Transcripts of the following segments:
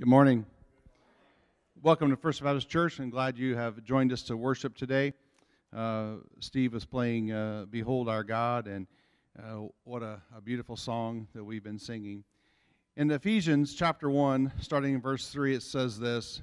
Good morning. Welcome to First Baptist Church. I'm glad you have joined us to worship today. Uh, Steve is playing uh, Behold Our God, and uh, what a, a, beautiful song that we've been singing. In Ephesians chapter 1, starting in verse 3, it says this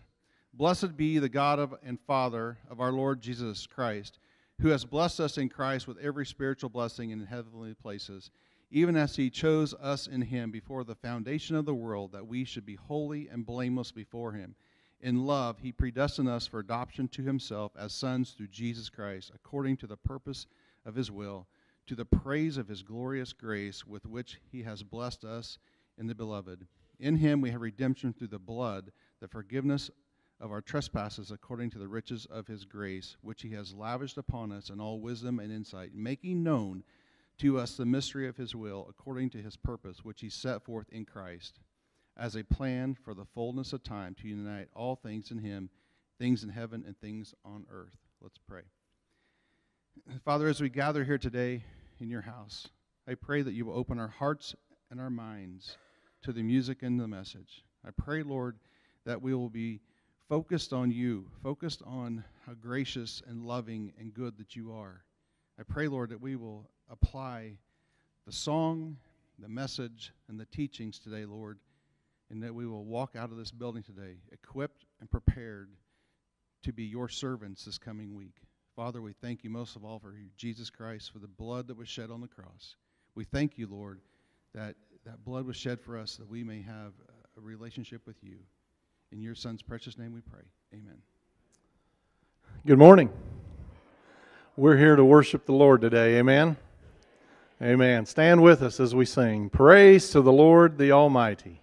Blessed be the God of, and Father of our Lord Jesus Christ, who has blessed us in Christ with every spiritual blessing in heavenly places even as he chose us in him before the foundation of the world, that we should be holy and blameless before him. In love, he predestined us for adoption to himself as sons through Jesus Christ, according to the purpose of his will, to the praise of his glorious grace with which he has blessed us in the beloved. In him we have redemption through the blood, the forgiveness of our trespasses according to the riches of his grace, which he has lavished upon us in all wisdom and insight, making known to us the mystery of his will according to his purpose, which he set forth in Christ, as a plan for the fullness of time to unite all things in him, things in heaven and things on earth. Let's pray. Father, as we gather here today in your house, I pray that you will open our hearts and our minds to the music and the message. I pray, Lord, that we will be focused on you, focused on how gracious and loving and good that you are. I pray, Lord, that we will apply the song, the message, and the teachings today, Lord, and that we will walk out of this building today equipped and prepared to be your servants this coming week. Father, we thank you most of all for Jesus Christ, for the blood that was shed on the cross. We thank you, Lord, that that blood was shed for us that we may have a relationship with you. In your Son's precious name we pray. Amen. Good morning. We're here to worship the Lord today. Amen. Amen. Stand with us as we sing. Praise to the Lord the Almighty.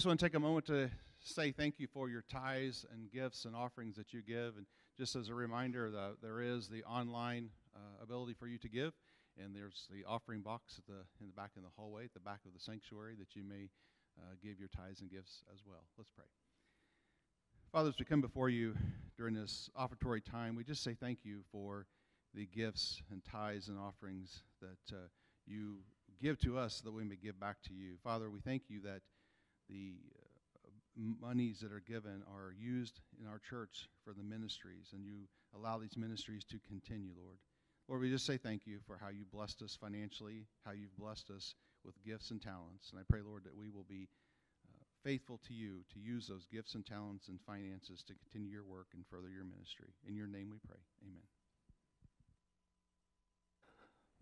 Just want to take a moment to say thank you for your tithes and gifts and offerings that you give. And just as a reminder, the, there is the online uh, ability for you to give, and there's the offering box at the, in the back in the hallway, at the back of the sanctuary, that you may uh, give your tithes and gifts as well. Let's pray. Father, as we come before you during this offertory time, we just say thank you for the gifts and tithes and offerings that uh, you give to us so that we may give back to you. Father, we thank you that the uh, monies that are given are used in our church for the ministries, and you allow these ministries to continue, Lord. Lord, we just say thank you for how you blessed us financially, how you've blessed us with gifts and talents. And I pray, Lord, that we will be uh, faithful to you to use those gifts and talents and finances to continue your work and further your ministry. In your name we pray. Amen.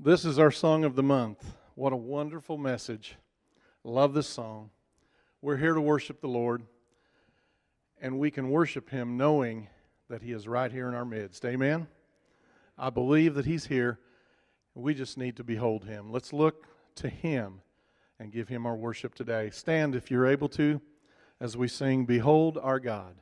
This is our song of the month. What a wonderful message. Love this song. We're here to worship the Lord, and we can worship Him knowing that He is right here in our midst. Amen? I believe that He's here. We just need to behold Him. Let's look to Him and give Him our worship today. Stand if you're able to as we sing, Behold our God.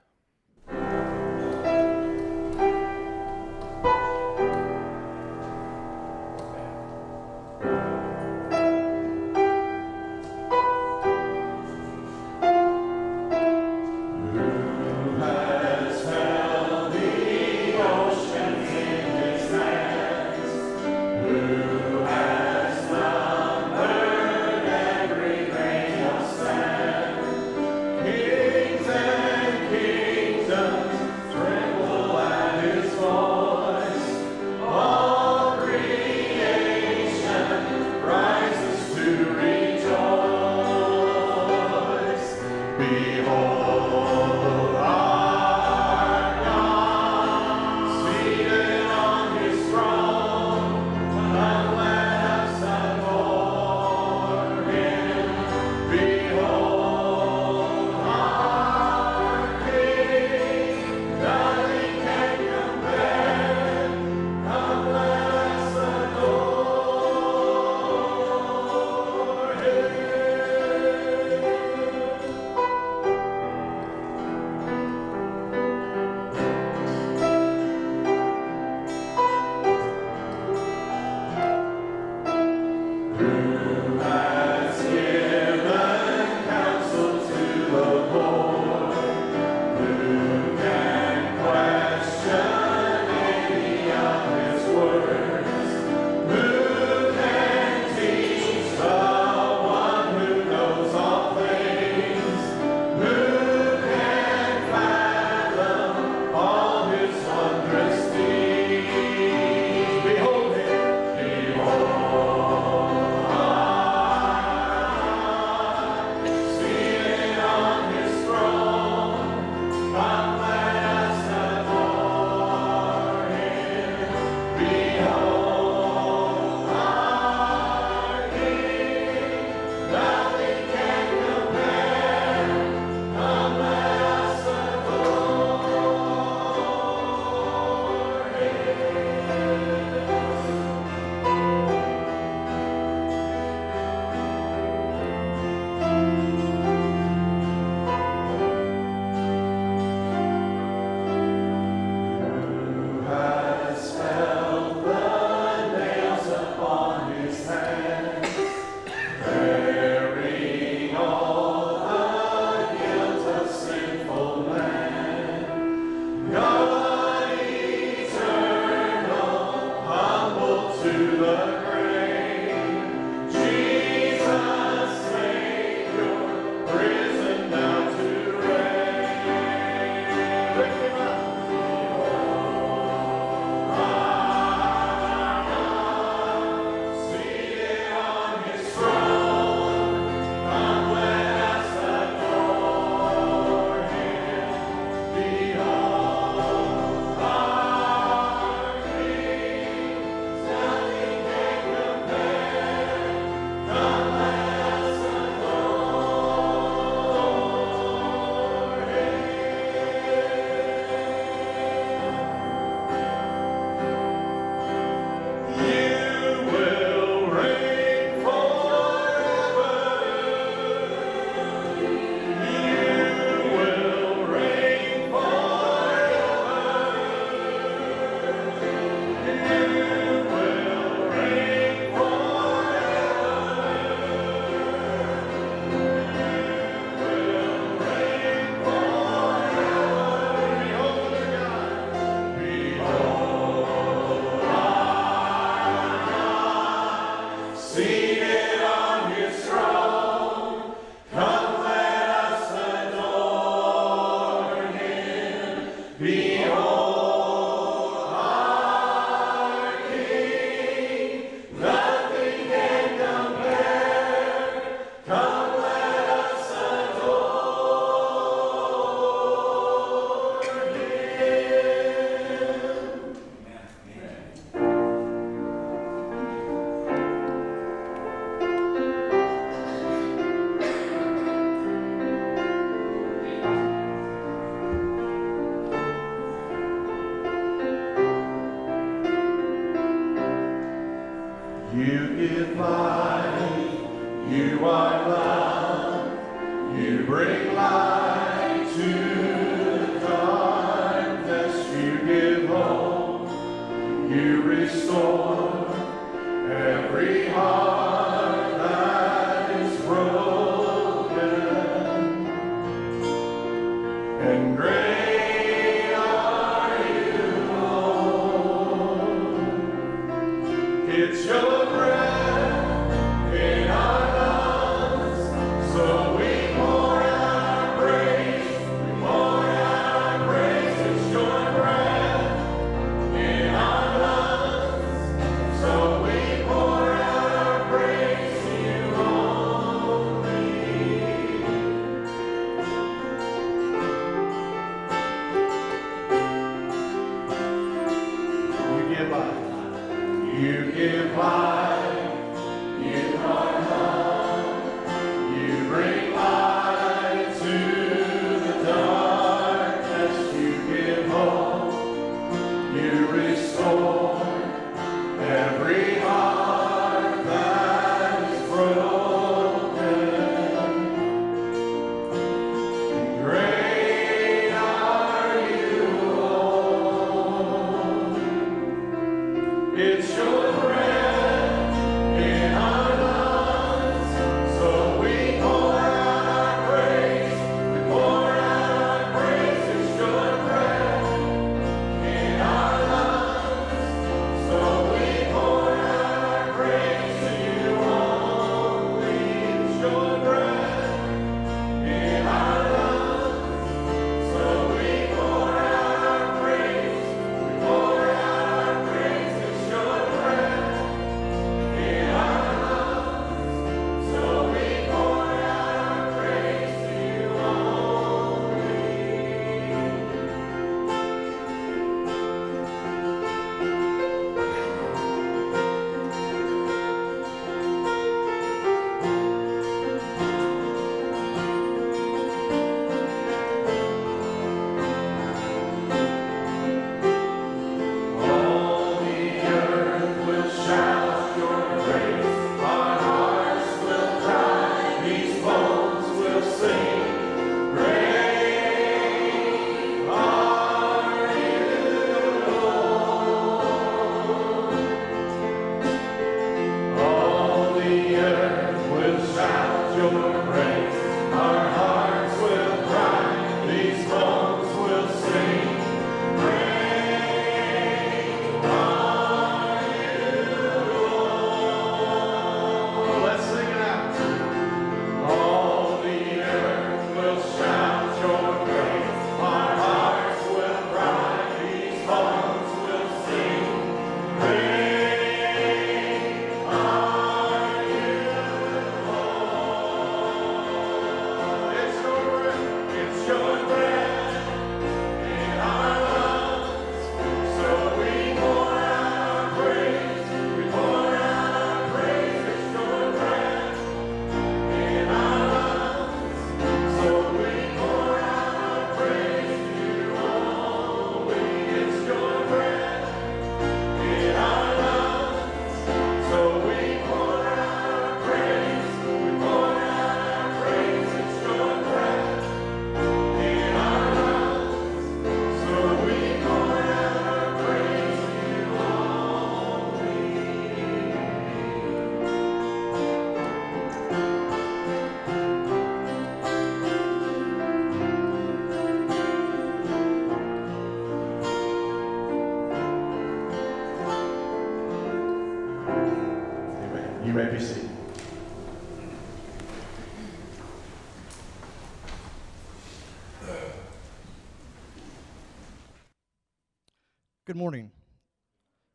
Good morning.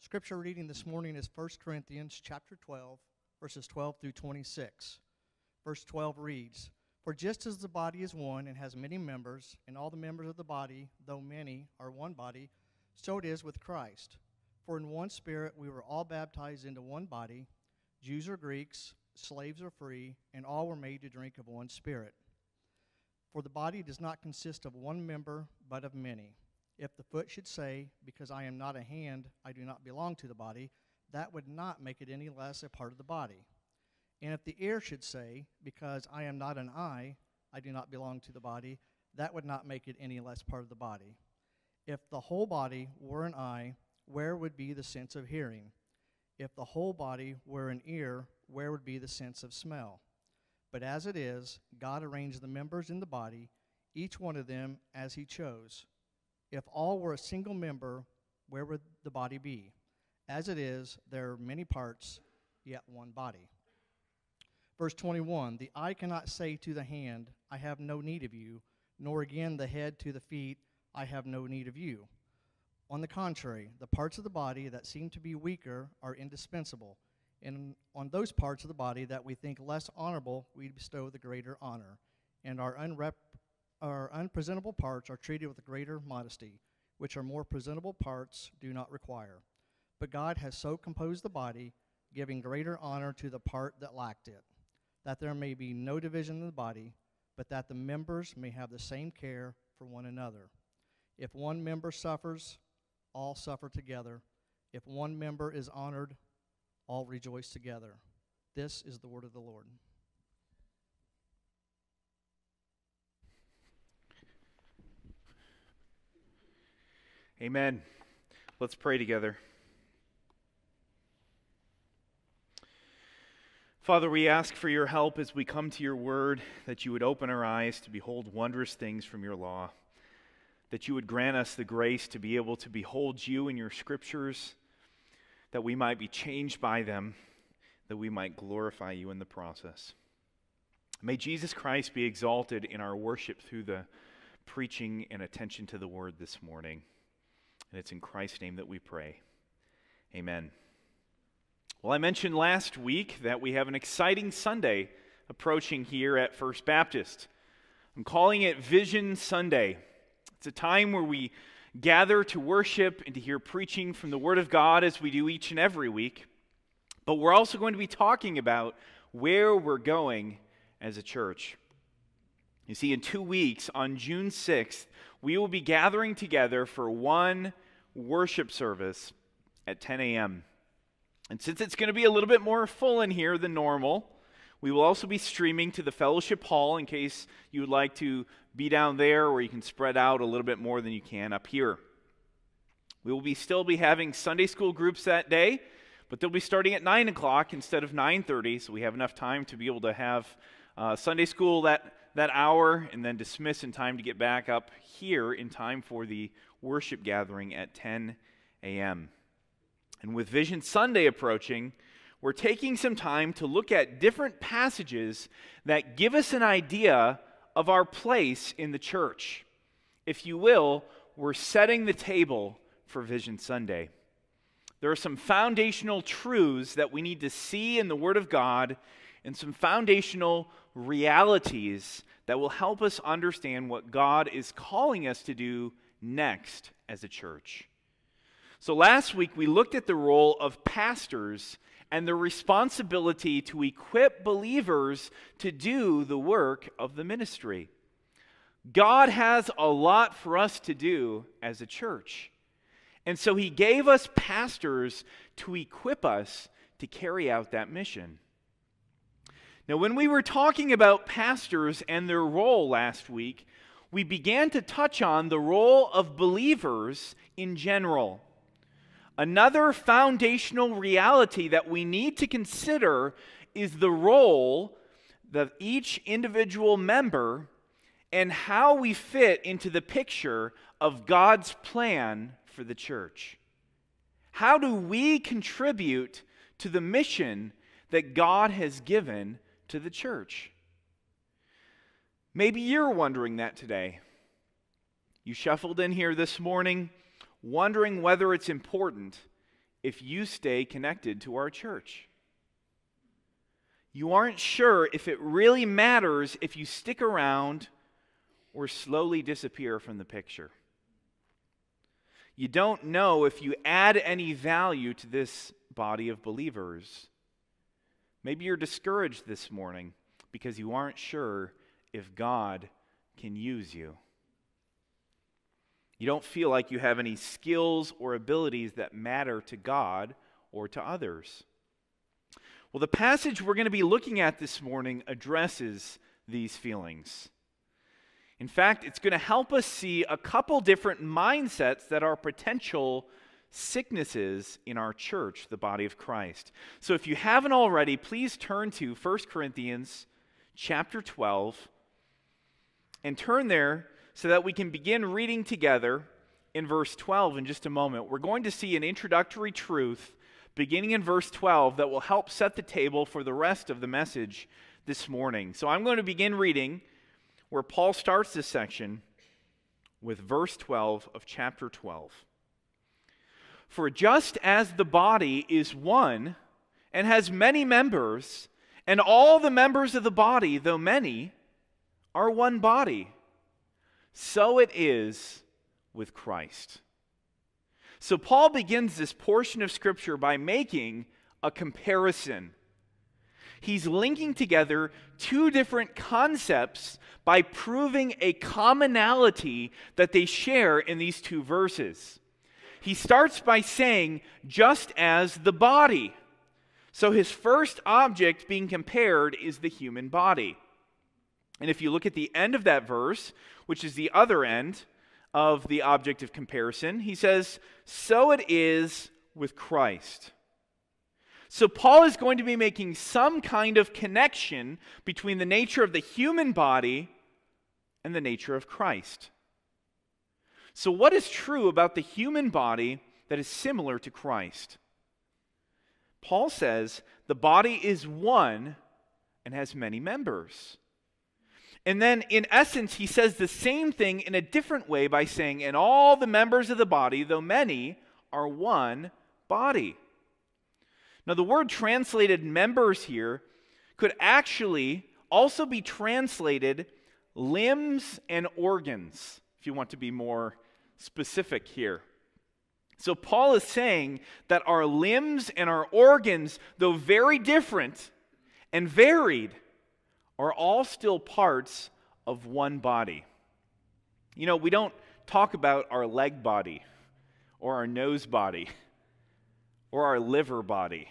Scripture reading this morning is 1 Corinthians chapter 12, verses 12 through 26. Verse 12 reads, For just as the body is one and has many members, and all the members of the body, though many, are one body, so it is with Christ. For in one spirit we were all baptized into one body, Jews or Greeks, slaves or free, and all were made to drink of one spirit. For the body does not consist of one member, but of many. If the foot should say, Because I am not a hand, I do not belong to the body, that would not make it any less a part of the body. And if the ear should say, Because I am not an eye, I do not belong to the body, that would not make it any less part of the body. If the whole body were an eye, where would be the sense of hearing? If the whole body were an ear, where would be the sense of smell? But as it is, God arranged the members in the body, each one of them as he chose. If all were a single member, where would the body be? As it is, there are many parts, yet one body. Verse 21 The eye cannot say to the hand, I have no need of you, nor again the head to the feet, I have no need of you. On the contrary, the parts of the body that seem to be weaker are indispensable, and on those parts of the body that we think less honorable, we bestow the greater honor, and our, unrep- our unpresentable parts are treated with greater modesty, which our more presentable parts do not require. But God has so composed the body, giving greater honor to the part that lacked it, that there may be no division in the body, but that the members may have the same care for one another. If one member suffers, all suffer together. If one member is honored, all rejoice together. This is the word of the Lord. Amen. Let's pray together. Father, we ask for your help as we come to your word, that you would open our eyes to behold wondrous things from your law, that you would grant us the grace to be able to behold you in your scriptures, that we might be changed by them, that we might glorify you in the process. May Jesus Christ be exalted in our worship through the preaching and attention to the word this morning. And it's in Christ's name that we pray. Amen. Well, I mentioned last week that we have an exciting Sunday approaching here at First Baptist. I'm calling it Vision Sunday. It's a time where we gather to worship and to hear preaching from the Word of God as we do each and every week. But we're also going to be talking about where we're going as a church. You see, in two weeks, on June 6th, we will be gathering together for one worship service at 10 a.m. And since it's going to be a little bit more full in here than normal, we will also be streaming to the fellowship hall in case you would like to be down there or you can spread out a little bit more than you can up here. We will be still be having Sunday school groups that day, but they'll be starting at 9 o'clock instead of 9.30, so we have enough time to be able to have uh, Sunday school that, that hour and then dismiss in time to get back up here in time for the worship gathering at 10 a.m. And with Vision Sunday approaching, we're taking some time to look at different passages that give us an idea of our place in the church. If you will, we're setting the table for Vision Sunday. There are some foundational truths that we need to see in the Word of God and some foundational realities that will help us understand what God is calling us to do next as a church. So, last week we looked at the role of pastors and the responsibility to equip believers to do the work of the ministry. God has a lot for us to do as a church. And so he gave us pastors to equip us to carry out that mission. Now, when we were talking about pastors and their role last week, we began to touch on the role of believers in general. Another foundational reality that we need to consider is the role of each individual member and how we fit into the picture of God's plan for the church. How do we contribute to the mission that God has given to the church? Maybe you're wondering that today. You shuffled in here this morning wondering whether it's important if you stay connected to our church. You aren't sure if it really matters if you stick around or slowly disappear from the picture. You don't know if you add any value to this body of believers. Maybe you're discouraged this morning because you aren't sure if God can use you. You don't feel like you have any skills or abilities that matter to God or to others. Well, the passage we're going to be looking at this morning addresses these feelings. In fact, it's going to help us see a couple different mindsets that are potential sicknesses in our church, the body of Christ. So if you haven't already, please turn to 1 Corinthians chapter 12 and turn there so that we can begin reading together in verse 12 in just a moment. We're going to see an introductory truth beginning in verse 12 that will help set the table for the rest of the message this morning. So I'm going to begin reading where Paul starts this section with verse 12 of chapter 12. For just as the body is one and has many members, and all the members of the body, though many, are one body, so it is with Christ. So Paul begins this portion of Scripture by making a comparison. He's linking together two different concepts by proving a commonality that they share in these two verses. He starts by saying, just as the body. So his first object being compared is the human body. And if you look at the end of that verse, which is the other end of the object of comparison, he says, So it is with Christ. So Paul is going to be making some kind of connection between the nature of the human body and the nature of Christ. So, what is true about the human body that is similar to Christ? Paul says the body is one and has many members. And then, in essence, he says the same thing in a different way by saying, And all the members of the body, though many, are one body. Now, the word translated members here could actually also be translated limbs and organs, if you want to be more specific here. So, Paul is saying that our limbs and our organs, though very different and varied, are all still parts of one body. You know, we don't talk about our leg body or our nose body or our liver body.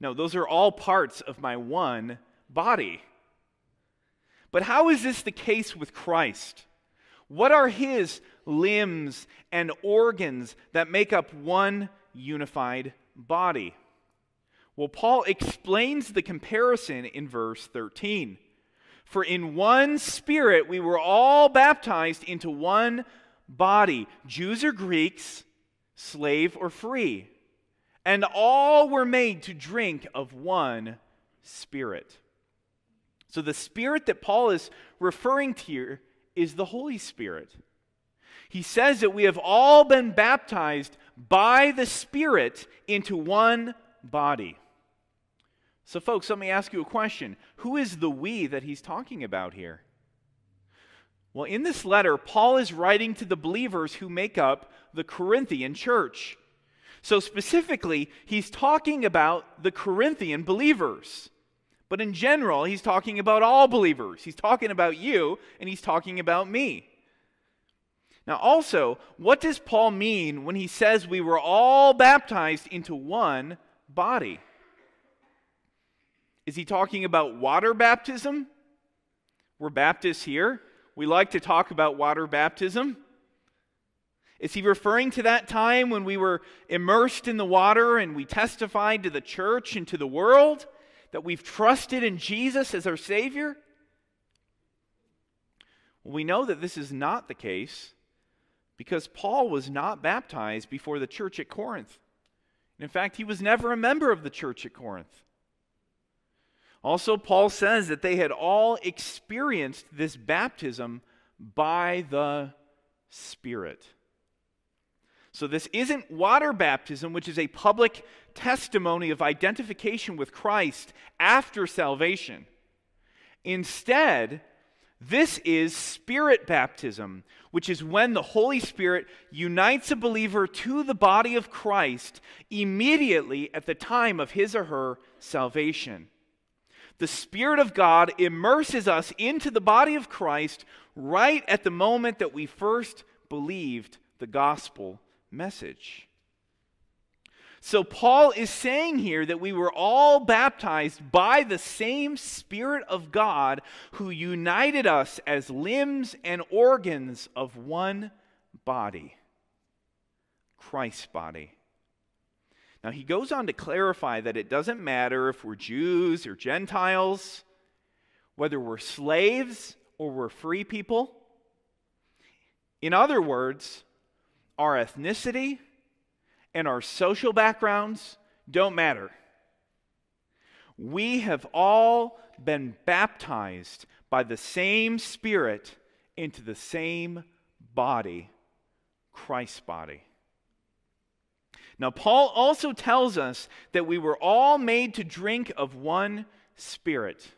No, those are all parts of my one body. But how is this the case with Christ? What are his limbs and organs that make up one unified body? Well, Paul explains the comparison in verse 13. For in one spirit we were all baptized into one body, Jews or Greeks, slave or free, and all were made to drink of one spirit. So the spirit that Paul is referring to here is the Holy Spirit. He says that we have all been baptized by the Spirit into one body. So, folks, let me ask you a question. Who is the we that he's talking about here? Well, in this letter, Paul is writing to the believers who make up the Corinthian church. So, specifically, he's talking about the Corinthian believers. But in general, he's talking about all believers. He's talking about you, and he's talking about me. Now, also, what does Paul mean when he says we were all baptized into one body? Is he talking about water baptism? We're Baptists here. We like to talk about water baptism. Is he referring to that time when we were immersed in the water and we testified to the church and to the world that we've trusted in Jesus as our Savior? We know that this is not the case because Paul was not baptized before the church at Corinth. In fact, he was never a member of the church at Corinth. Also, Paul says that they had all experienced this baptism by the Spirit. So, this isn't water baptism, which is a public testimony of identification with Christ after salvation. Instead, this is spirit baptism, which is when the Holy Spirit unites a believer to the body of Christ immediately at the time of his or her salvation the Spirit of God immerses us into the body of Christ right at the moment that we first believed the gospel message. So, Paul is saying here that we were all baptized by the same Spirit of God who united us as limbs and organs of one body Christ's body. Now, he goes on to clarify that it doesn't matter if we're Jews or Gentiles, whether we're slaves or we're free people. In other words, our ethnicity, and our social backgrounds don't matter. We have all been baptized by the same Spirit into the same body, Christ's body. Now, Paul also tells us that we were all made to drink of one Spirit.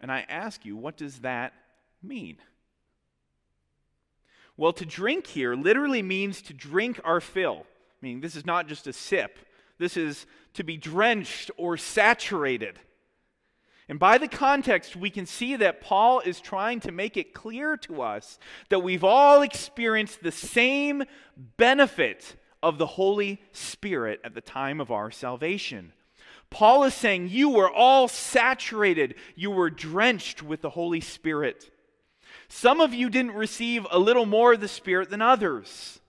And I ask you, what does that mean? Well, to drink here literally means to drink our fill. Meaning, this is not just a sip, this is to be drenched or saturated. And by the context, we can see that Paul is trying to make it clear to us that we've all experienced the same benefit of the Holy Spirit at the time of our salvation. Paul is saying, You were all saturated, you were drenched with the Holy Spirit. Some of you didn't receive a little more of the Spirit than others.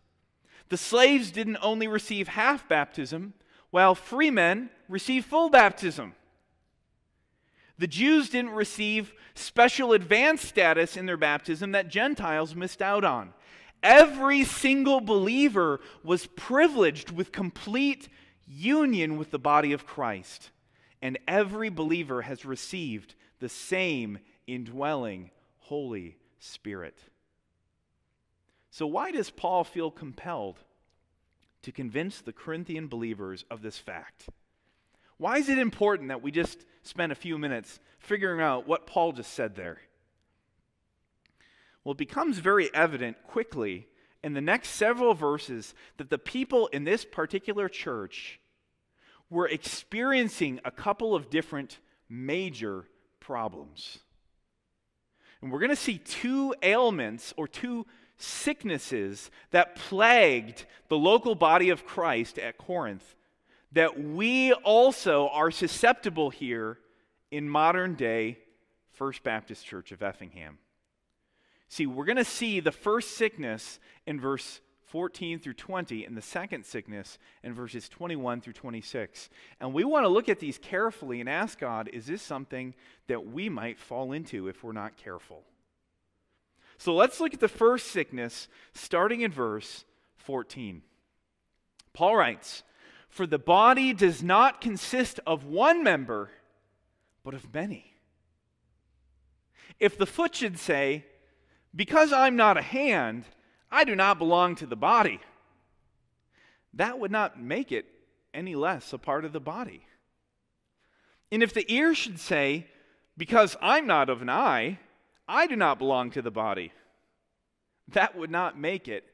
The slaves didn't only receive half baptism, while free men received full baptism. The Jews didn't receive special advanced status in their baptism that Gentiles missed out on. Every single believer was privileged with complete union with the body of Christ. And every believer has received the same indwelling Holy Spirit. So, why does Paul feel compelled to convince the Corinthian believers of this fact? Why is it important that we just spend a few minutes figuring out what Paul just said there? Well, it becomes very evident quickly in the next several verses that the people in this particular church were experiencing a couple of different major problems. And we're going to see two ailments or two sicknesses that plagued the local body of Christ at Corinth that we also are susceptible here in modern day First Baptist Church of Effingham. See, we're going to see the first sickness in verse 14 through 20 and the second sickness in verses 21 through 26. And we want to look at these carefully and ask God, is this something that we might fall into if we're not careful? So let's look at the first sickness starting in verse 14. Paul writes, For the body does not consist of one member, but of many. If the foot should say, Because I'm not a hand, I do not belong to the body, that would not make it any less a part of the body. And if the ear should say, Because I'm not of an eye, I do not belong to the body. That would not make it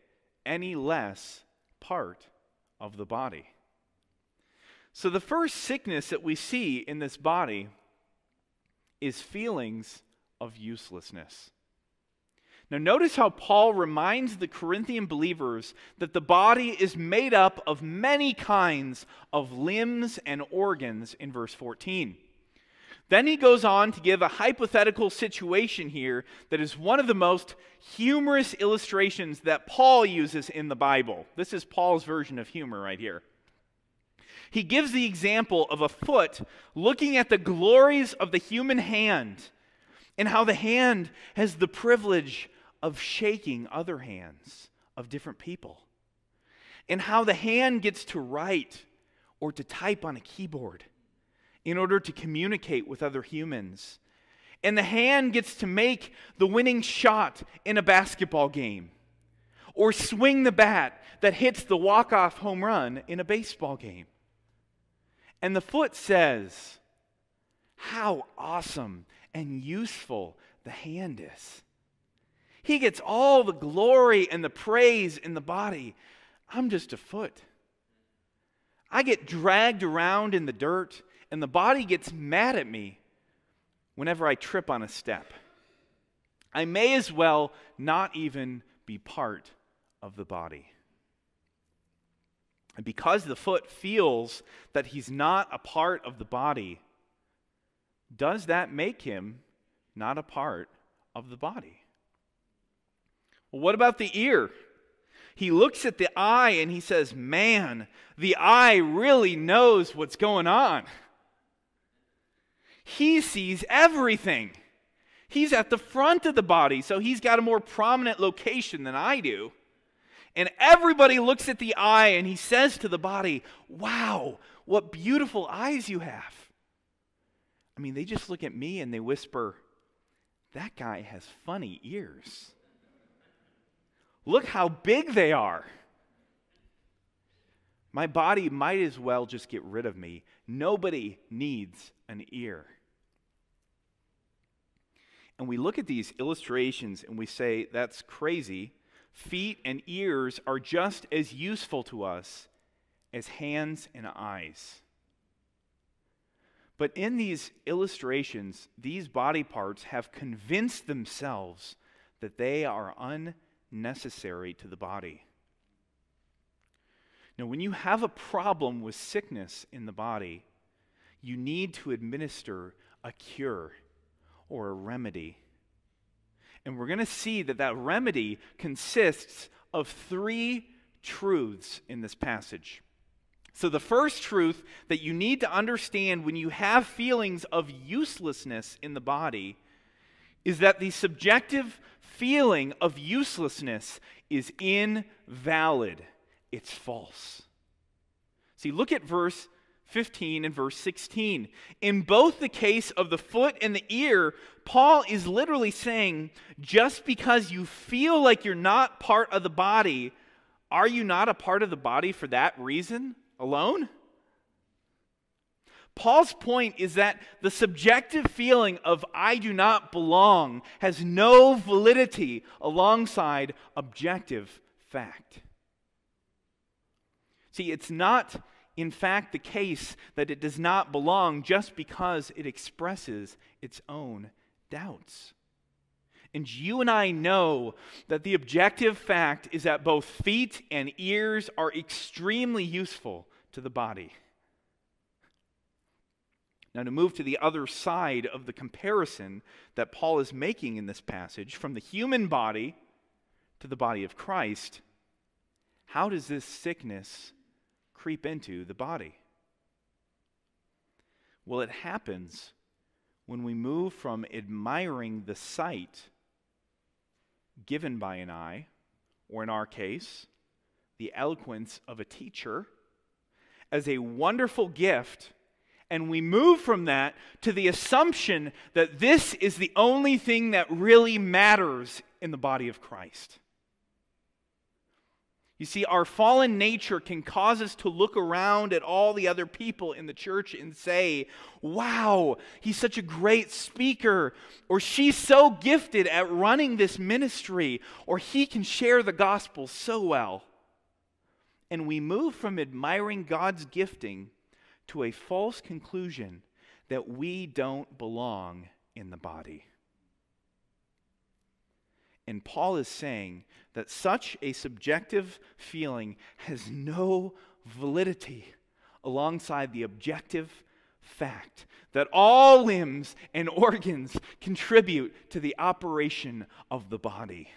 any less part of the body. So, the first sickness that we see in this body is feelings of uselessness. Now, notice how Paul reminds the Corinthian believers that the body is made up of many kinds of limbs and organs in verse 14. Then he goes on to give a hypothetical situation here that is one of the most humorous illustrations that Paul uses in the Bible. This is Paul's version of humor right here. He gives the example of a foot looking at the glories of the human hand and how the hand has the privilege of shaking other hands of different people, and how the hand gets to write or to type on a keyboard in order to communicate with other humans. And the hand gets to make the winning shot in a basketball game or swing the bat that hits the walk off home run in a baseball game. And the foot says, How awesome and useful the hand is. He gets all the glory and the praise in the body. I'm just a foot. I get dragged around in the dirt and the body gets mad at me whenever I trip on a step. I may as well not even be part of the body. And because the foot feels that he's not a part of the body, does that make him not a part of the body? Well, what about the ear? He looks at the eye and he says, Man, the eye really knows what's going on. He sees everything. He's at the front of the body, so he's got a more prominent location than I do. And everybody looks at the eye and he says to the body, Wow, what beautiful eyes you have. I mean, they just look at me and they whisper, That guy has funny ears. Look how big they are. My body might as well just get rid of me. Nobody needs an ear. And we look at these illustrations and we say, that's crazy. Feet and ears are just as useful to us as hands and eyes. But in these illustrations, these body parts have convinced themselves that they are unnecessary to the body. Now, when you have a problem with sickness in the body, you need to administer a cure or a remedy. And we're going to see that that remedy consists of three truths in this passage. So, the first truth that you need to understand when you have feelings of uselessness in the body is that the subjective feeling of uselessness is invalid, it's false. See, look at verse 15 and verse 16. In both the case of the foot and the ear, Paul is literally saying just because you feel like you're not part of the body, are you not a part of the body for that reason alone? Paul's point is that the subjective feeling of I do not belong has no validity alongside objective fact. See, it's not in fact the case that it does not belong just because it expresses its own doubts. And you and I know that the objective fact is that both feet and ears are extremely useful to the body. Now, to move to the other side of the comparison that Paul is making in this passage, from the human body to the body of Christ, how does this sickness creep into the body? Well, it happens when we move from admiring the sight given by an eye, or in our case, the eloquence of a teacher, as a wonderful gift, and we move from that to the assumption that this is the only thing that really matters in the body of Christ. You see, our fallen nature can cause us to look around at all the other people in the church and say, wow, he's such a great speaker, or she's so gifted at running this ministry, or he can share the gospel so well. And we move from admiring God's gifting to a false conclusion that we don't belong in the body. And Paul is saying that such a subjective feeling has no validity alongside the objective fact that all limbs and organs contribute to the operation of the body.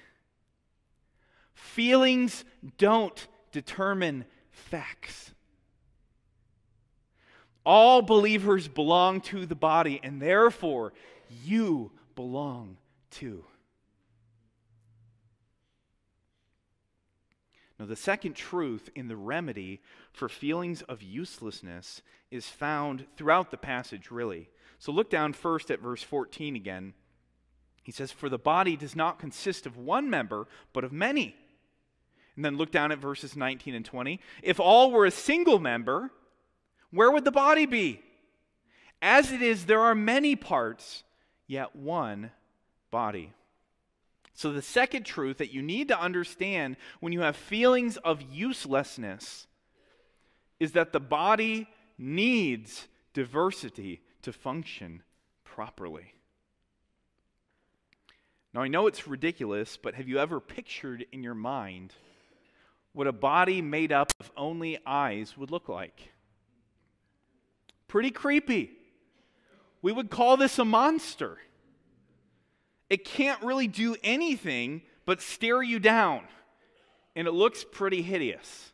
Feelings don't determine facts. All believers belong to the body, and therefore you belong too. Now, the second truth in the remedy for feelings of uselessness is found throughout the passage, really. So look down first at verse 14 again. He says, For the body does not consist of one member, but of many. And then look down at verses 19 and 20. If all were a single member, where would the body be? As it is, there are many parts, yet one body. So, the second truth that you need to understand when you have feelings of uselessness is that the body needs diversity to function properly. Now, I know it's ridiculous, but have you ever pictured in your mind what a body made up of only eyes would look like. Pretty creepy. We would call this a monster. It can't really do anything but stare you down, and it looks pretty hideous.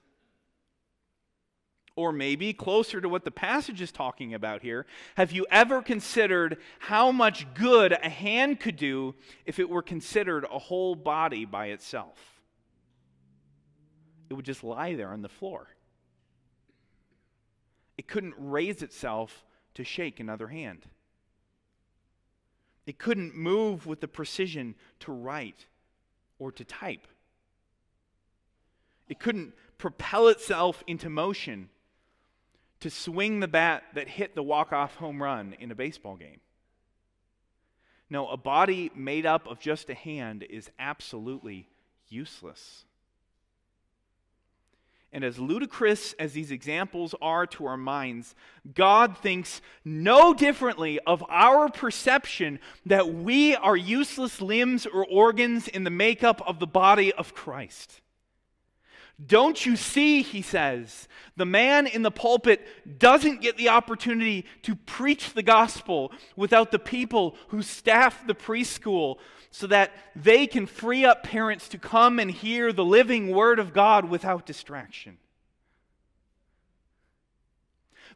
Or maybe closer to what the passage is talking about here, have you ever considered how much good a hand could do if it were considered a whole body by itself? It would just lie there on the floor. It couldn't raise itself to shake another hand. It couldn't move with the precision to write or to type. It couldn't propel itself into motion to swing the bat that hit the walk-off home run in a baseball game. No, a body made up of just a hand is absolutely useless. And as ludicrous as these examples are to our minds, God thinks no differently of our perception that we are useless limbs or organs in the makeup of the body of Christ. Don't you see, he says, the man in the pulpit doesn't get the opportunity to preach the gospel without the people who staff the preschool so that they can free up parents to come and hear the living word of God without distraction.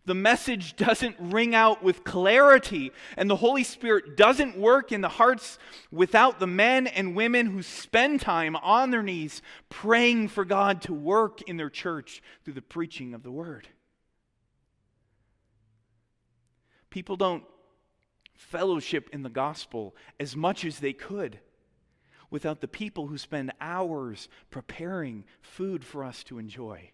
The message doesn't ring out with clarity, and the Holy Spirit doesn't work in the hearts without the men and women who spend time on their knees praying for God to work in their church through the preaching of the Word. People don't fellowship in the gospel as much as they could without the people who spend hours preparing food for us to enjoy.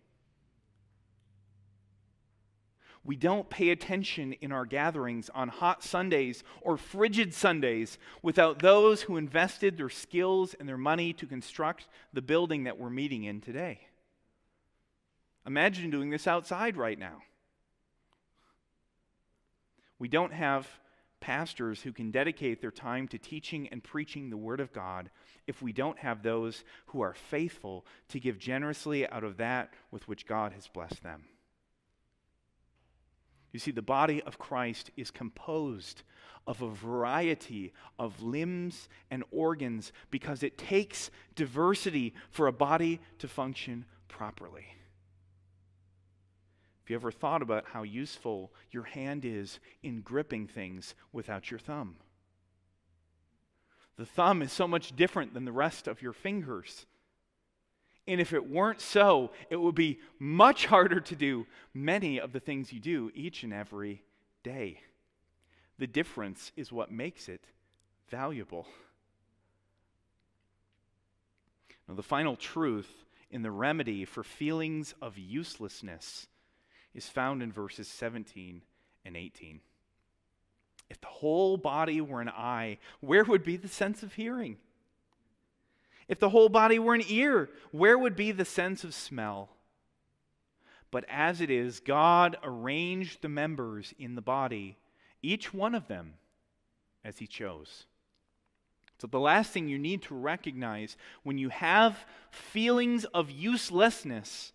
We don't pay attention in our gatherings on hot Sundays or frigid Sundays without those who invested their skills and their money to construct the building that we're meeting in today. Imagine doing this outside right now. We don't have pastors who can dedicate their time to teaching and preaching the Word of God if we don't have those who are faithful to give generously out of that with which God has blessed them. You see, the body of Christ is composed of a variety of limbs and organs because it takes diversity for a body to function properly. Have you ever thought about how useful your hand is in gripping things without your thumb? The thumb is so much different than the rest of your fingers. And if it weren't so, it would be much harder to do many of the things you do each and every day. The difference is what makes it valuable. Now, the final truth in the remedy for feelings of uselessness is found in verses 17 and 18. If the whole body were an eye, where would be the sense of hearing? If the whole body were an ear, where would be the sense of smell? But as it is, God arranged the members in the body, each one of them, as He chose. So, the last thing you need to recognize when you have feelings of uselessness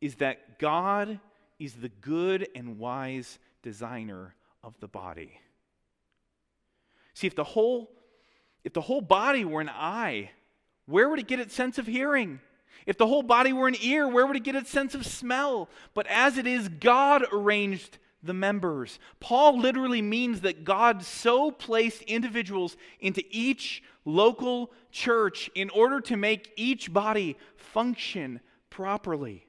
is that God is the good and wise designer of the body. See, if the whole if the whole body were an eye, where would it get its sense of hearing? If the whole body were an ear, where would it get its sense of smell? But as it is, God arranged the members. Paul literally means that God so placed individuals into each local church in order to make each body function properly.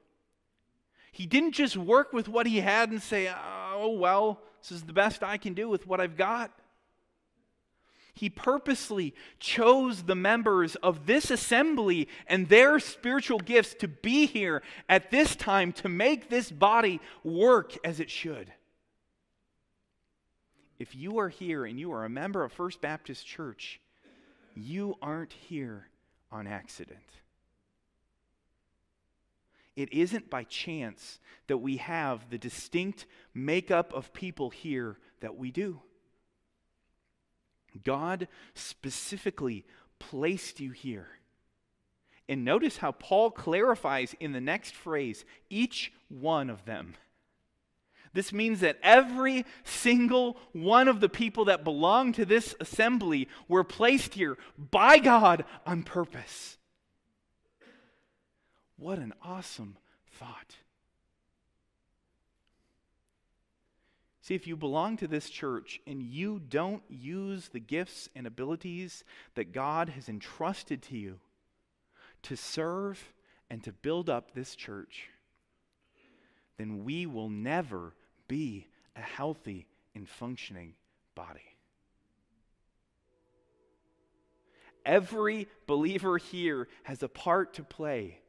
He didn't just work with what he had and say, oh, well, this is the best I can do with what I've got. He purposely chose the members of this assembly and their spiritual gifts to be here at this time to make this body work as it should. If you are here and you are a member of First Baptist Church, you aren't here on accident. It isn't by chance that we have the distinct makeup of people here that we do. God specifically placed you here And notice how Paul clarifies in the next phrase each one of them. This means that every single one of the people that belong to this assembly were placed here by God on purpose. What an awesome thought. See, if you belong to this church and you don't use the gifts and abilities that God has entrusted to you to serve and to build up this church, then we will never be a healthy and functioning body. Every believer here has a part to play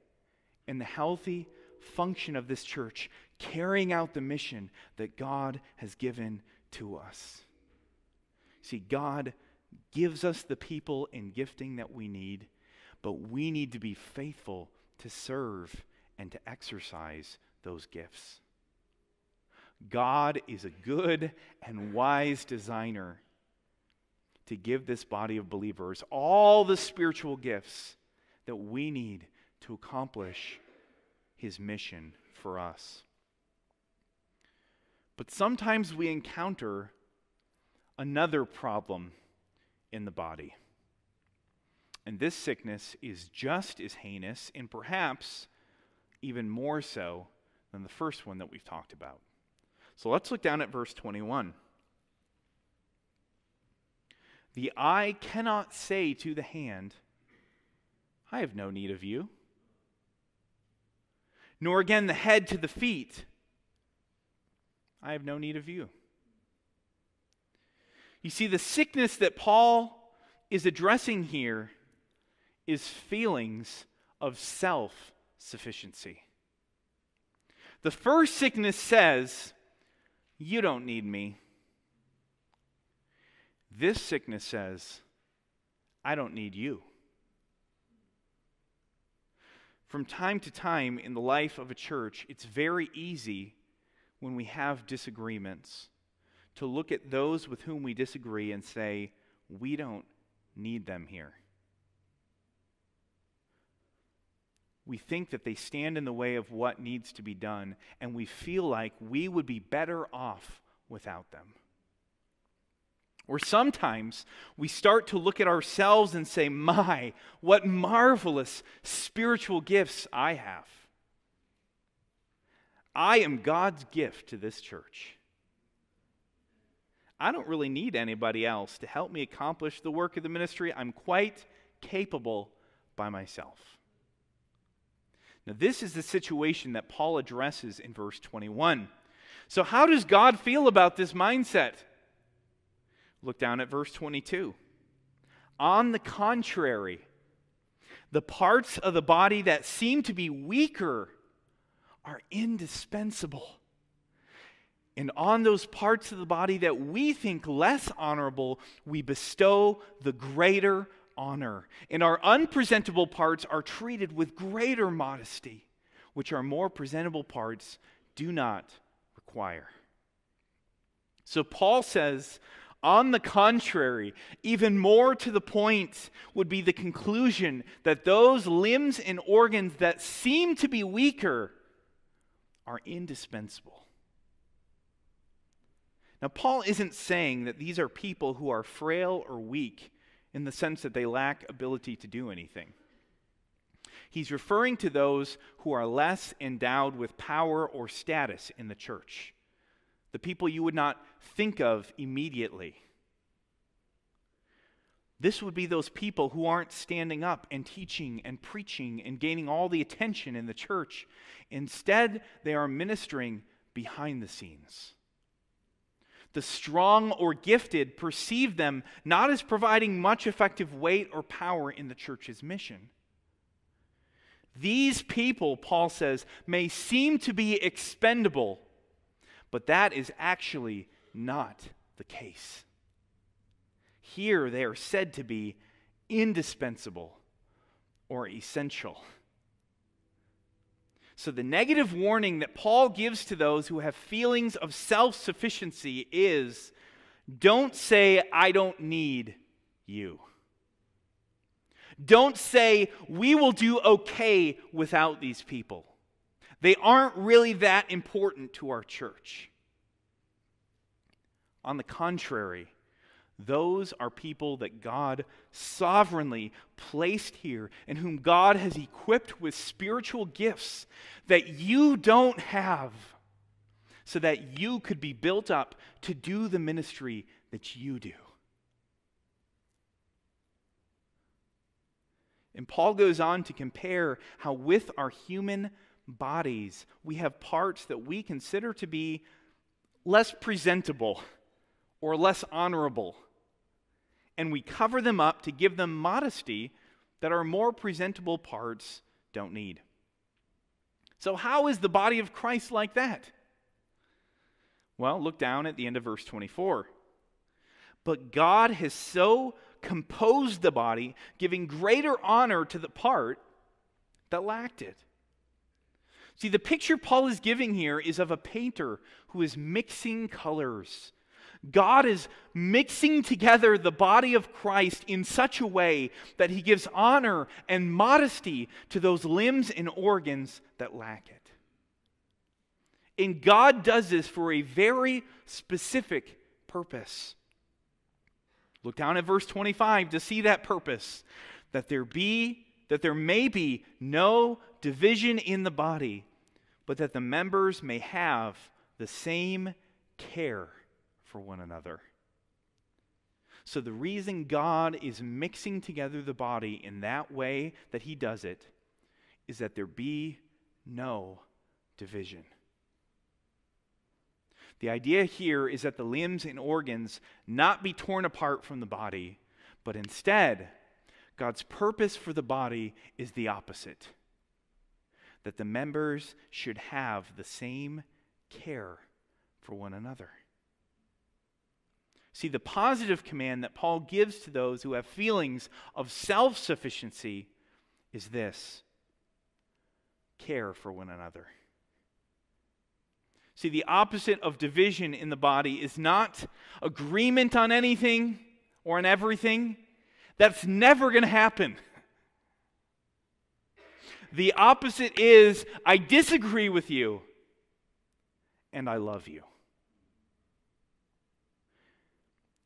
in the healthy function of this church, carrying out the mission that God has given to us. See, God gives us the people and gifting that we need, but we need to be faithful to serve and to exercise those gifts. God is a good and wise designer to give this body of believers all the spiritual gifts that we need to accomplish his mission for us. But sometimes we encounter another problem in the body. And this sickness is just as heinous and perhaps even more so than the first one that we've talked about. So let's look down at verse 21. The eye cannot say to the hand, I have no need of you. Nor again the head to the feet, I have no need of you. You see, the sickness that Paul is addressing here is feelings of self sufficiency. The first sickness says, You don't need me. This sickness says, I don't need you. From time to time in the life of a church, it's very easy when we have disagreements to look at those with whom we disagree and say, We don't need them here. We think that they stand in the way of what needs to be done, and we feel like we would be better off without them. Or sometimes we start to look at ourselves and say, My, what marvelous spiritual gifts I have. I am God's gift to this church. I don't really need anybody else to help me accomplish the work of the ministry. I'm quite capable by myself. Now, this is the situation that Paul addresses in verse 21. So, how does God feel about this mindset? Look down at verse 22. On the contrary, the parts of the body that seem to be weaker are indispensable. And on those parts of the body that we think less honorable, we bestow the greater honor. And our unpresentable parts are treated with greater modesty, which our more presentable parts do not require. So Paul says, on the contrary, even more to the point would be the conclusion that those limbs and organs that seem to be weaker are indispensable. Now, Paul isn't saying that these are people who are frail or weak in the sense that they lack ability to do anything. He's referring to those who are less endowed with power or status in the church, the people you would not think of immediately. This would be those people who aren't standing up and teaching and preaching and gaining all the attention in the church. Instead, they are ministering behind the scenes. The strong or gifted perceive them not as providing much effective weight or power in the church's mission. These people, Paul says, may seem to be expendable, but that is actually not the case. Here they are said to be indispensable or essential. So, the negative warning that Paul gives to those who have feelings of self sufficiency is don't say, I don't need you. Don't say, we will do okay without these people. They aren't really that important to our church. On the contrary, those are people that God sovereignly placed here and whom God has equipped with spiritual gifts that you don't have so that you could be built up to do the ministry that you do. And Paul goes on to compare how, with our human bodies, we have parts that we consider to be less presentable or less honorable. And we cover them up to give them modesty that our more presentable parts don't need. So, how is the body of Christ like that? Well, look down at the end of verse 24. But God has so composed the body, giving greater honor to the part that lacked it. See, the picture Paul is giving here is of a painter who is mixing colors. God is mixing together the body of Christ in such a way that he gives honor and modesty to those limbs and organs that lack it. And God does this for a very specific purpose. Look down at verse 25 to see that purpose that there be that there may be no division in the body, but that the members may have the same care for one another. So, the reason God is mixing together the body in that way that He does it is that there be no division. The idea here is that the limbs and organs not be torn apart from the body, but instead, God's purpose for the body is the opposite that the members should have the same care for one another. See, the positive command that Paul gives to those who have feelings of self sufficiency is this care for one another. See, the opposite of division in the body is not agreement on anything or on everything. That's never going to happen. The opposite is I disagree with you and I love you.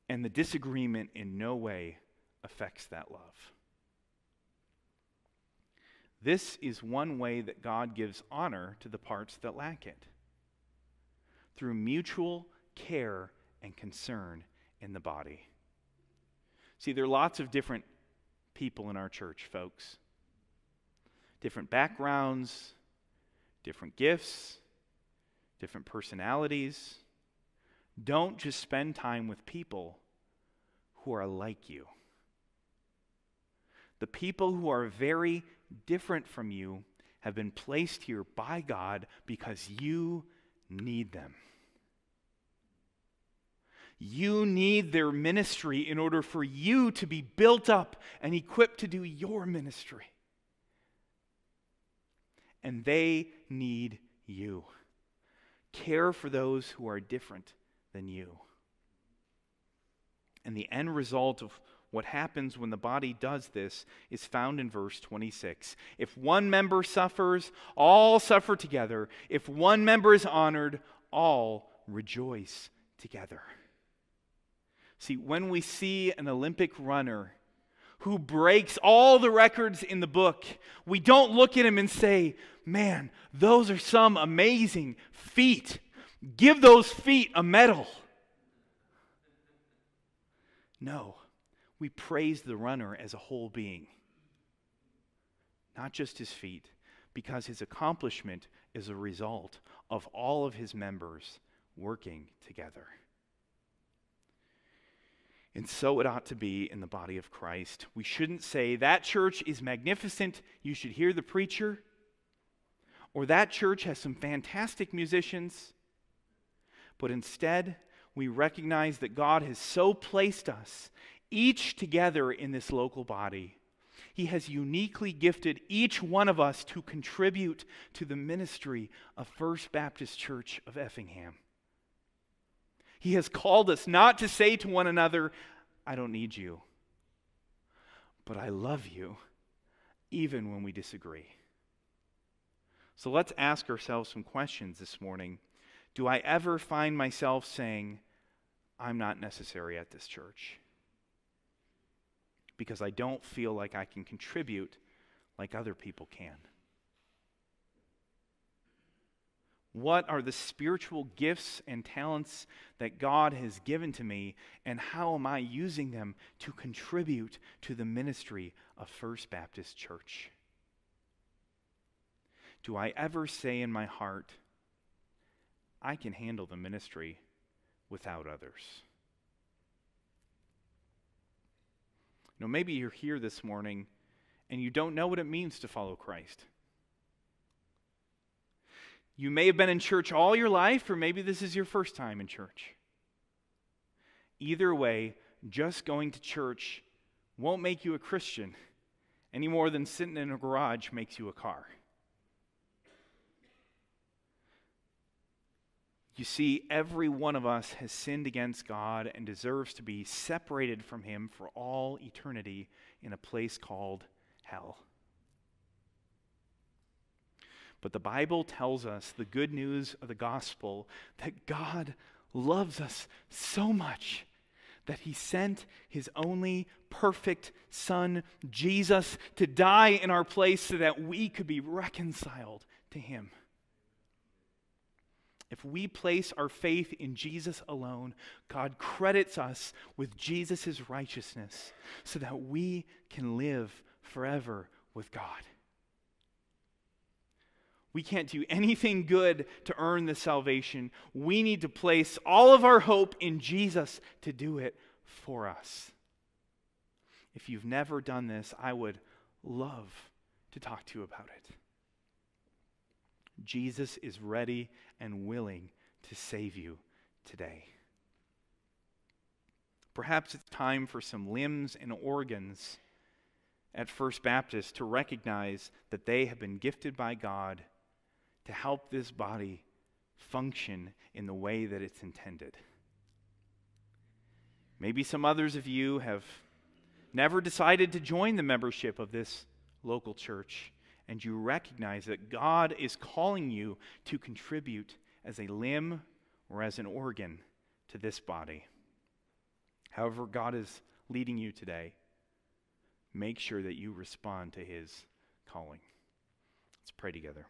And the disagreement in no way affects that love. This is one way that God gives honor to the parts that lack it through mutual care and concern in the body. See, there are lots of different people in our church, folks. Different backgrounds, different gifts, different personalities. Don't just spend time with people who are like you. The people who are very different from you have been placed here by God because you need them. You need their ministry in order for you to be built up and equipped to do your ministry. And they need you. Care for those who are different than you. And the end result of what happens when the body does this is found in verse 26. If one member suffers, all suffer together. If one member is honored, all rejoice together. See, when we see an Olympic runner who breaks all the records in the book, we don't look at him and say, man, those are some amazing feet. Give those feet a medal. No, we praise the runner as a whole being, not just his feet, because his accomplishment is a result of all of his members working together. And so it ought to be in the body of Christ. We shouldn't say, that church is magnificent, you should hear the preacher, or that church has some fantastic musicians. But instead, we recognize that God has so placed us, each together in this local body. He has uniquely gifted each one of us to contribute to the ministry of First Baptist Church of Effingham. He has called us not to say to one another, I don't need you, but I love you even when we disagree. So let's ask ourselves some questions this morning. Do I ever find myself saying, I'm not necessary at this church? Because I don't feel like I can contribute like other people can. What are the spiritual gifts and talents that God has given to me, and how am I using them to contribute to the ministry of First Baptist Church? Do I ever say in my heart, I can handle the ministry without others? You know, maybe you're here this morning and you don't know what it means to follow Christ. You may have been in church all your life, or maybe this is your first time in church. Either way, just going to church won't make you a Christian any more than sitting in a garage makes you a car. You see, every one of us has sinned against God and deserves to be separated from Him for all eternity in a place called hell. But the Bible tells us the good news of the gospel that God loves us so much that he sent his only perfect Son, Jesus, to die in our place so that we could be reconciled to him. If we place our faith in Jesus alone, God credits us with Jesus' righteousness so that we can live forever with God. We can't do anything good to earn the salvation. We need to place all of our hope in Jesus to do it for us. If you've never done this, I would love to talk to you about it. Jesus is ready and willing to save you today. Perhaps it's time for some limbs and organs at First Baptist to recognize that they have been gifted by God to help this body function in the way that it's intended. Maybe some others of you have never decided to join the membership of this local church and you recognize that God is calling you to contribute as a limb or as an organ to this body. However, God is leading you today, make sure that you respond to his calling. Let's pray together.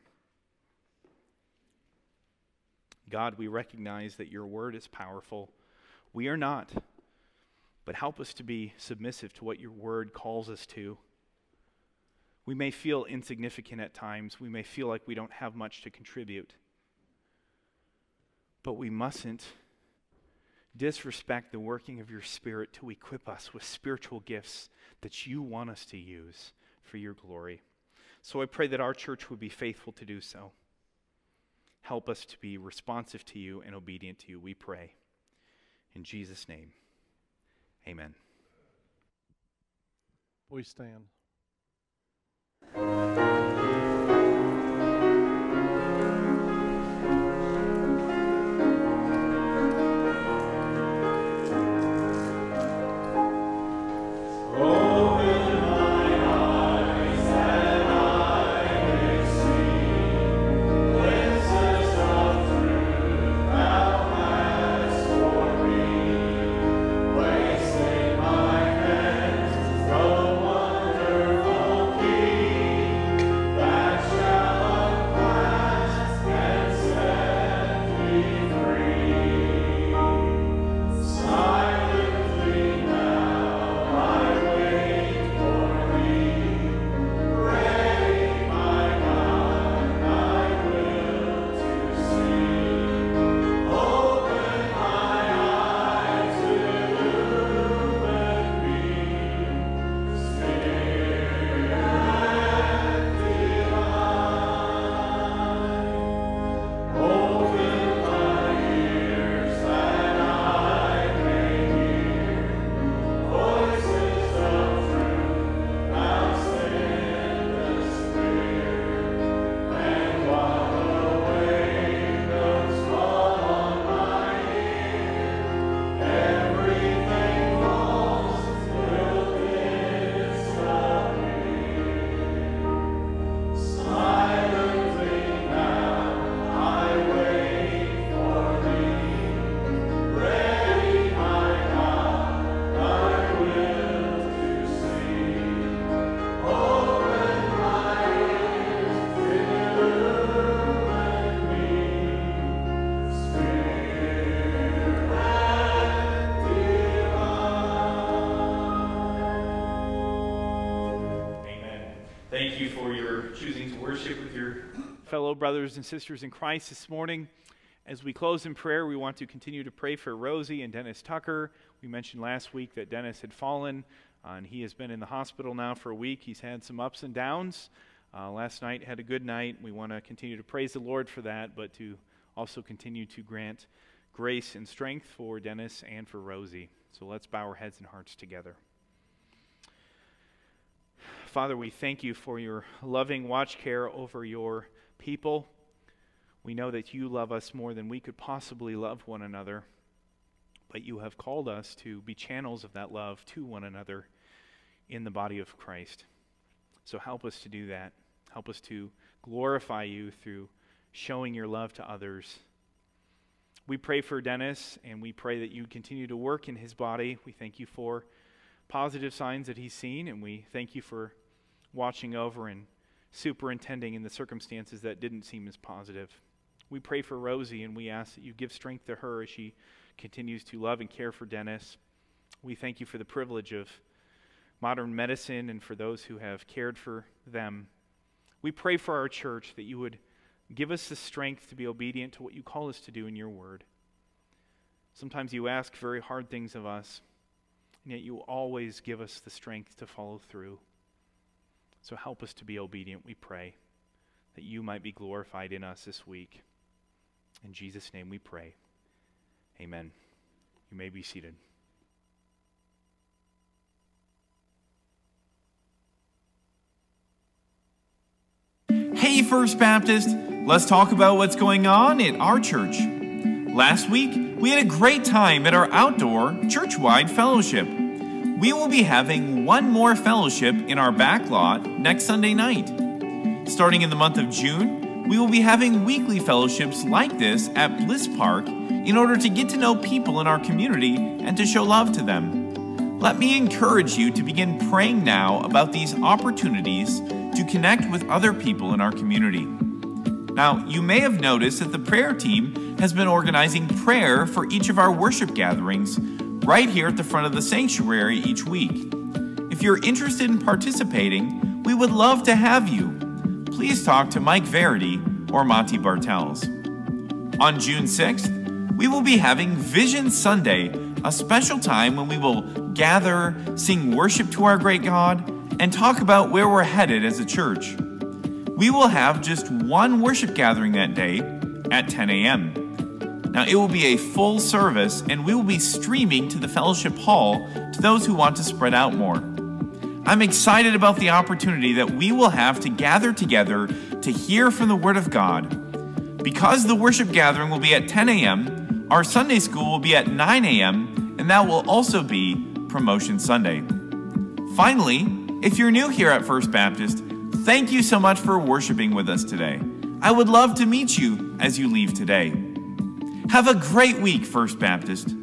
God, we recognize that your word is powerful. We are not, but help us to be submissive to what your word calls us to. We may feel insignificant at times. We may feel like we don't have much to contribute. But we mustn't disrespect the working of your Spirit to equip us with spiritual gifts that you want us to use for your glory. So I pray that our church would be faithful to do so. Help us to be responsive to you and obedient to you, we pray. In Jesus' name, amen. Please stand. Fellow brothers and sisters in Christ this morning. As we close in prayer, we want to continue to pray for Rosie and Dennis Tucker. We mentioned last week that Dennis had fallen, uh, and he has been in the hospital now for a week. He's had some ups and downs. Uh, last night had a good night. We want to continue to praise the Lord for that, but to also continue to grant grace and strength for Dennis and for Rosie. So let's bow our heads and hearts together. Father, we thank you for your loving watch care over your people. We know that you love us more than we could possibly love one another, but you have called us to be channels of that love to one another in the body of Christ. So help us to do that. Help us to glorify you through showing your love to others. We pray for Dennis, and we pray that you continue to work in his body. We thank you for positive signs that he's seen, and we thank you for watching over and superintending in the circumstances that didn't seem as positive. We pray for Rosie, and we ask that you give strength to her as she continues to love and care for Dennis. We thank you for the privilege of modern medicine and for those who have cared for them. We pray for our church that you would give us the strength to be obedient to what you call us to do in your word. Sometimes you ask very hard things of us, and yet you always give us the strength to follow through. So help us to be obedient, we pray, that you might be glorified in us this week. In Jesus' name we pray. Amen. You may be seated. Hey, First Baptist, let's talk about what's going on at our church. Last week, we had a great time at our outdoor church wide fellowship. We will be having one more fellowship in our back lot next Sunday night. Starting in the month of June, we will be having weekly fellowships like this at Bliss Park in order to get to know people in our community and to show love to them. Let me encourage you to begin praying now about these opportunities to connect with other people in our community. Now, you may have noticed that the prayer team has been organizing prayer for each of our worship gatherings right here at the front of the sanctuary each week. If you're interested in participating, we would love to have you. Please talk to Mike Verity or Monty Bartels. On June 6th, we will be having Vision Sunday, a special time when we will gather, sing worship to our great God, and talk about where we're headed as a church. We will have just one worship gathering that day at 10 a.m. Now, it will be a full service, and we will be streaming to the fellowship hall to those who want to spread out more. I'm excited about the opportunity that we will have to gather together to hear from the Word of God. Because the worship gathering will be at 10 a.m., our Sunday school will be at 9 a.m., and that will also be Promotion Sunday. Finally, if you're new here at First Baptist, thank you so much for worshiping with us today. I would love to meet you as you leave today. Have a great week, First Baptist.